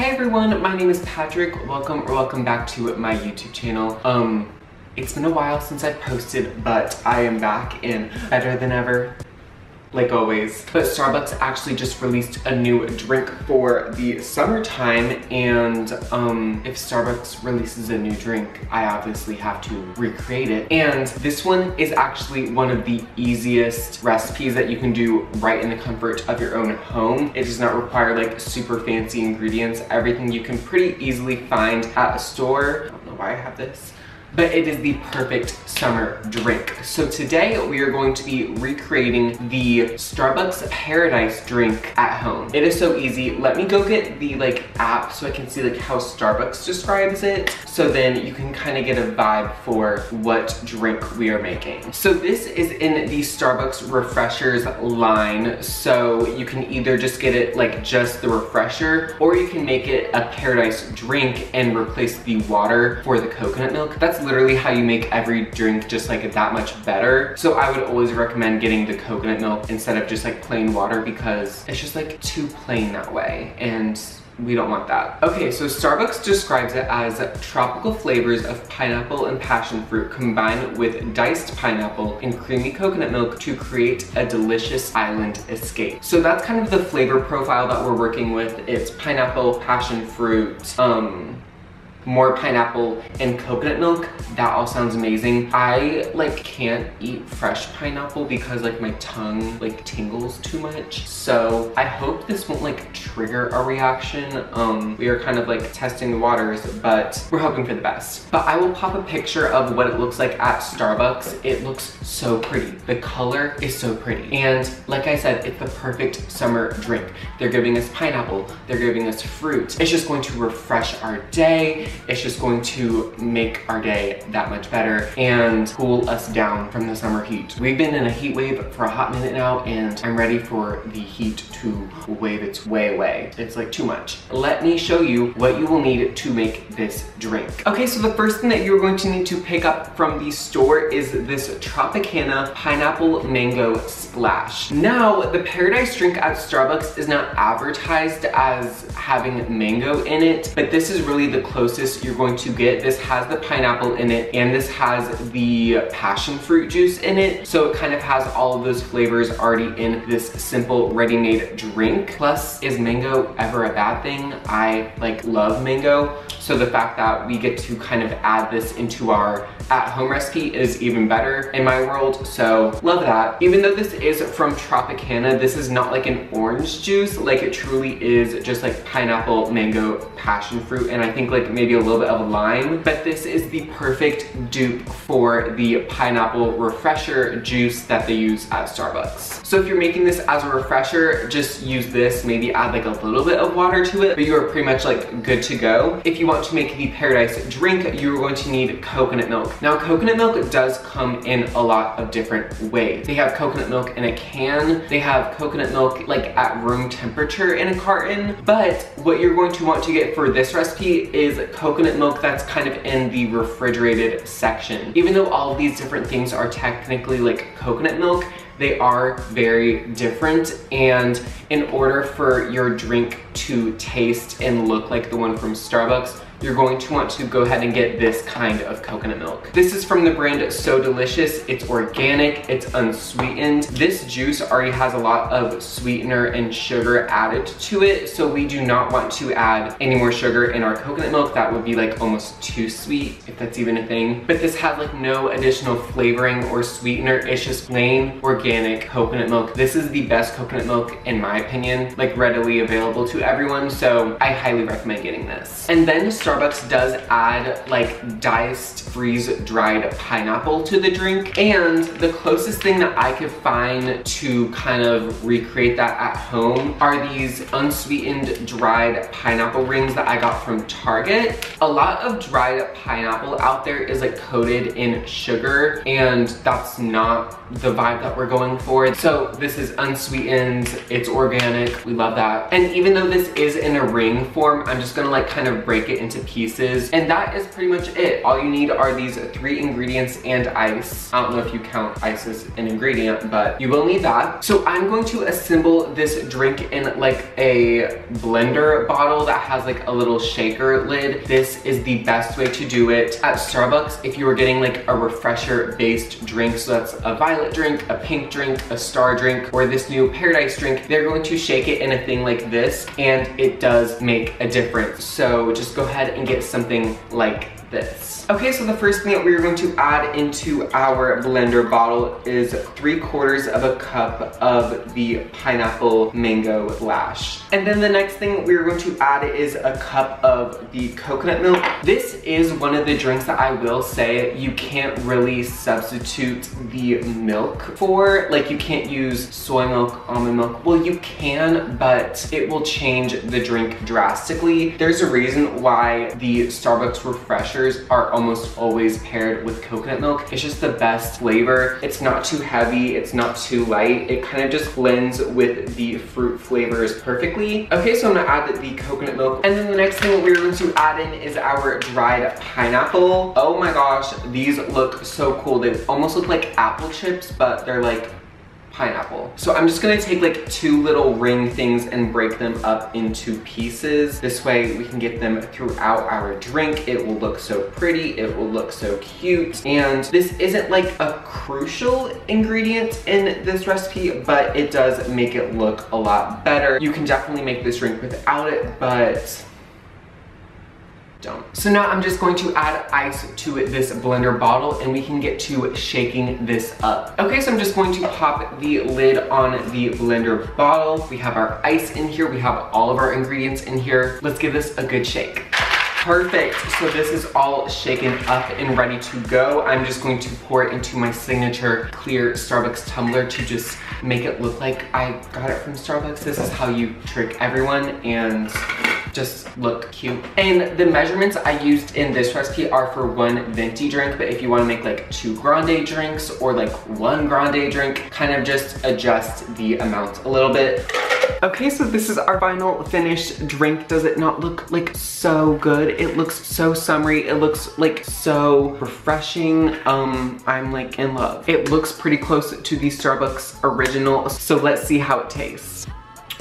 Hey everyone, my name is Patrick. Welcome or welcome back to my YouTube channel. Um, it's been a while since I posted, but I am back and better than ever like always. But Starbucks actually just released a new drink for the summertime and um, if Starbucks releases a new drink, I obviously have to recreate it. And this one is actually one of the easiest recipes that you can do right in the comfort of your own home. It does not require like super fancy ingredients. Everything you can pretty easily find at a store. I don't know why I have this but it is the perfect summer drink. So today we are going to be recreating the Starbucks Paradise drink at home. It is so easy. Let me go get the like app so I can see like how Starbucks describes it. So then you can kind of get a vibe for what drink we are making. So this is in the Starbucks Refreshers line. So you can either just get it like just the refresher or you can make it a Paradise drink and replace the water for the coconut milk. That's literally how you make every drink just like that much better. So I would always recommend getting the coconut milk instead of just like plain water because it's just like too plain that way. And we don't want that. Okay, so Starbucks describes it as tropical flavors of pineapple and passion fruit combined with diced pineapple and creamy coconut milk to create a delicious island escape. So that's kind of the flavor profile that we're working with. It's pineapple, passion fruit, um, more pineapple and coconut milk. That all sounds amazing. I like can't eat fresh pineapple because like my tongue like tingles too much. So I hope this won't like trigger a reaction. Um, we are kind of like testing the waters, but we're hoping for the best. But I will pop a picture of what it looks like at Starbucks. It looks so pretty. The color is so pretty. And like I said, it's the perfect summer drink. They're giving us pineapple, they're giving us fruit. It's just going to refresh our day it's just going to make our day that much better and cool us down from the summer heat. We've been in a heat wave for a hot minute now and I'm ready for the heat to wave its way away. It's like too much. Let me show you what you will need to make this drink. Okay, so the first thing that you're going to need to pick up from the store is this Tropicana Pineapple Mango Splash. Now, the Paradise drink at Starbucks is not advertised as having mango in it, but this is really the closest you're going to get. This has the pineapple in it and this has the passion fruit juice in it. So it kind of has all of those flavors already in this simple ready-made drink. Plus, is mango ever a bad thing? I like love mango. So the fact that we get to kind of add this into our at-home recipe is even better in my world. So love that. Even though this is from Tropicana, this is not like an orange juice. Like it truly is just like pineapple, mango, passion fruit. And I think like maybe maybe a little bit of lime, but this is the perfect dupe for the pineapple refresher juice that they use at Starbucks. So if you're making this as a refresher, just use this, maybe add like a little bit of water to it, but you are pretty much like good to go. If you want to make the Paradise drink, you're going to need coconut milk. Now coconut milk does come in a lot of different ways. They have coconut milk in a can, they have coconut milk like at room temperature in a carton, but what you're going to want to get for this recipe is coconut milk that's kind of in the refrigerated section. Even though all these different things are technically like coconut milk, they are very different and in order for your drink to taste and look like the one from Starbucks, you're going to want to go ahead and get this kind of coconut milk. This is from the brand So Delicious. It's organic, it's unsweetened. This juice already has a lot of sweetener and sugar added to it, so we do not want to add any more sugar in our coconut milk. That would be like almost too sweet, if that's even a thing. But this has like no additional flavoring or sweetener. It's just plain organic coconut milk. This is the best coconut milk, in my opinion, like readily available to everyone, so I highly recommend getting this. And then Starbucks does add like diced freeze-dried pineapple to the drink. And the closest thing that I could find to kind of recreate that at home are these unsweetened dried pineapple rings that I got from Target. A lot of dried pineapple out there is like coated in sugar and that's not the vibe that we're going for. So this is unsweetened, it's organic, we love that. And even though this is in a ring form, I'm just gonna like kind of break it into pieces. And that is pretty much it. All you need are these three ingredients and ice. I don't know if you count ice as an ingredient, but you will need that. So I'm going to assemble this drink in like a blender bottle that has like a little shaker lid. This is the best way to do it. At Starbucks, if you were getting like a refresher based drink, so that's a violet drink, a pink drink, a star drink, or this new paradise drink, they're going to shake it in a thing like this and it does make a difference. So just go ahead and get something like this. Okay, so the first thing that we're going to add into our blender bottle is three quarters of a cup of the pineapple mango Splash. And then the next thing we're going to add is a cup of the coconut milk. This is one of the drinks that I will say you can't really substitute the milk for. Like you can't use soy milk, almond milk. Well, you can, but it will change the drink drastically. There's a reason why the Starbucks are almost always paired with coconut milk. It's just the best flavor. It's not too heavy, it's not too light. It kind of just blends with the fruit flavors perfectly. Okay, so I'm gonna add the coconut milk. And then the next thing we're going to add in is our dried pineapple. Oh my gosh, these look so cool. They almost look like apple chips, but they're like pineapple. So I'm just gonna take like two little ring things and break them up into pieces. This way we can get them throughout our drink. It will look so pretty, it will look so cute. And this isn't like a crucial ingredient in this recipe, but it does make it look a lot better. You can definitely make this drink without it, but don't. So now I'm just going to add ice to this blender bottle and we can get to shaking this up. Okay, so I'm just going to pop the lid on the blender bottle. We have our ice in here. We have all of our ingredients in here. Let's give this a good shake. Perfect, so this is all shaken up and ready to go. I'm just going to pour it into my signature clear Starbucks tumbler to just make it look like I got it from Starbucks. This is how you trick everyone and just look cute. And the measurements I used in this recipe are for one venti drink, but if you wanna make like two grande drinks or like one grande drink, kind of just adjust the amount a little bit. Okay, so this is our final finished drink. Does it not look like so good? It looks so summery. It looks like so refreshing. Um, I'm like in love. It looks pretty close to the Starbucks original, so let's see how it tastes.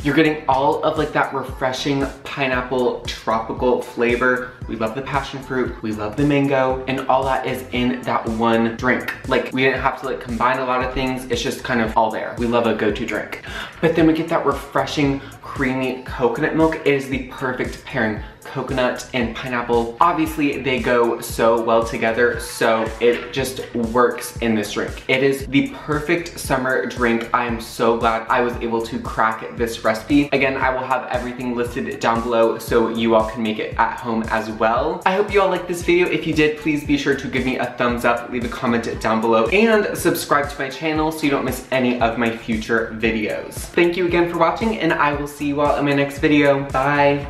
You're getting all of like that refreshing pineapple tropical flavor. We love the passion fruit, we love the mango, and all that is in that one drink. Like we didn't have to like combine a lot of things. It's just kind of all there. We love a go-to drink. But then we get that refreshing creamy coconut milk. It is the perfect pairing coconut and pineapple. Obviously they go so well together, so it just works in this drink. It is the perfect summer drink. I am so glad I was able to crack this recipe. Again, I will have everything listed down below so you all can make it at home as well. I hope you all liked this video. If you did, please be sure to give me a thumbs up, leave a comment down below, and subscribe to my channel so you don't miss any of my future videos. Thank you again for watching, and I will see you all in my next video. Bye!